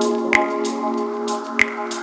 Música